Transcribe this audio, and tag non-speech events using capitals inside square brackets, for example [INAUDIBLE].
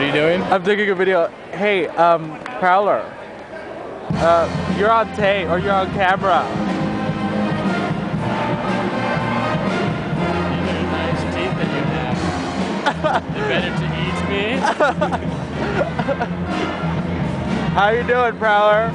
What are you doing? I'm taking a video. Hey, um, Prowler. Uh, you're on tape or you're on camera. These are nice teeth that you have. They're better to eat me. [LAUGHS] How you doing, Prowler?